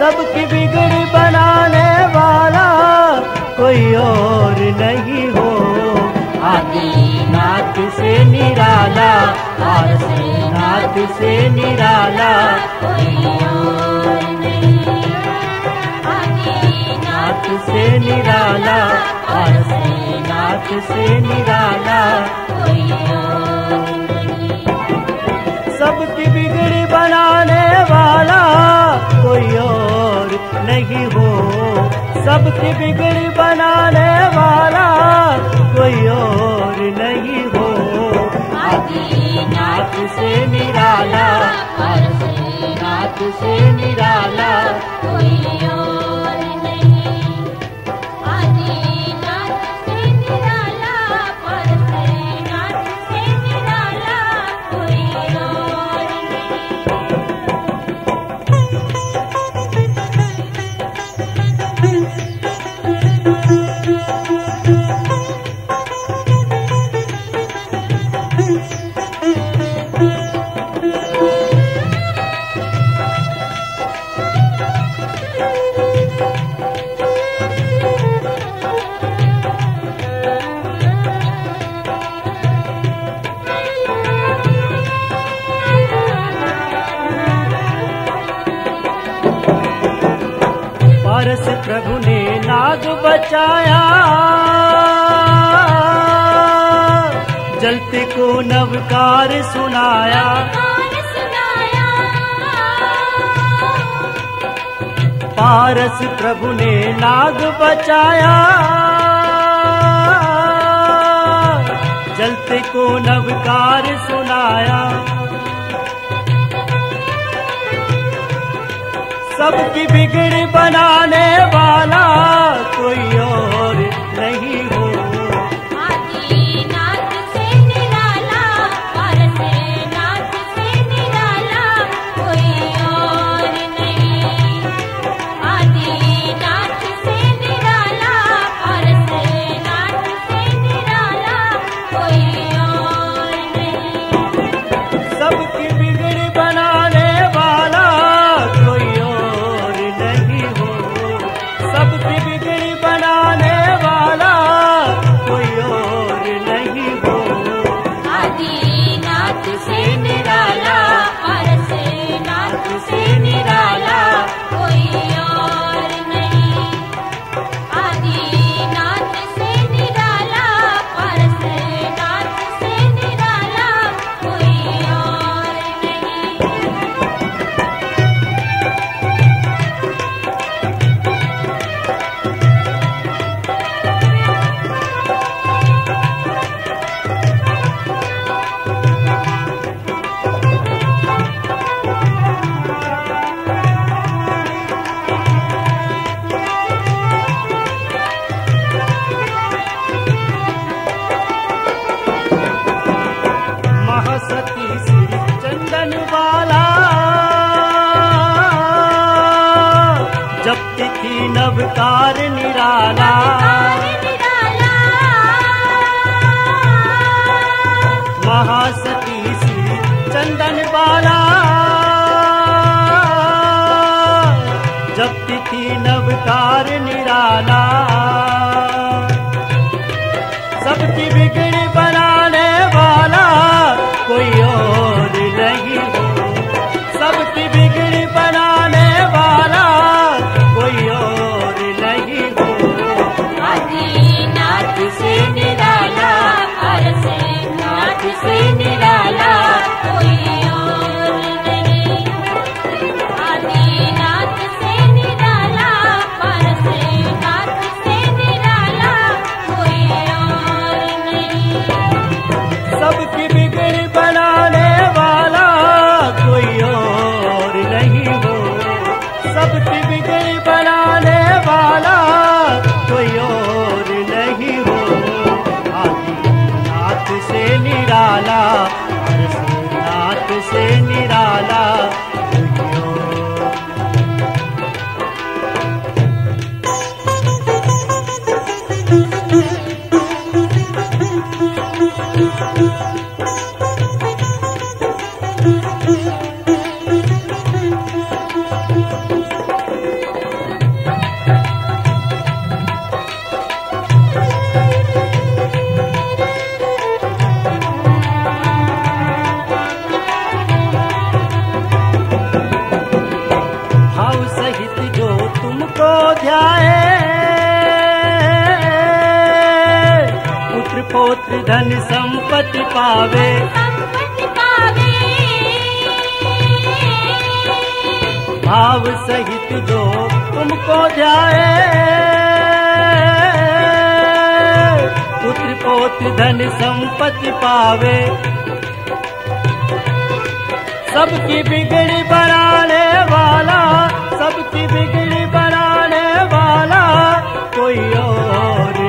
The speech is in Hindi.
सबकी बिगड़ी बनाने वाला कोई और नहीं हो। आदिनाथ से निराला आदिनाथ से निराला नाथ से निराला नाथ से निराला सबकी बिगड़ी बनाने नहीं हो। सबकी बिगड़ी बनाने वाला आग बचाया। जलते को नवकार सुनाया। पारस प्रभु ने नाग बचाया। जलते को नवकार सुनाया। सबकी बिगड़ बनाने शक्ति की नवकार निराला। महासती श्री चंदन बाला। जब की नवकार निराला से निराला Thank तुमको ध्याए पुत्र पौत्र धन संपत्ति पावे। संपत्ति पावे। भाव सहित जो तुमको ध्याए पुत्र पौत्र धन संपत्ति पावे। सबकी बिगड़ी बनाने वाला सबकी बिगड़ी बनाने वाला कोई और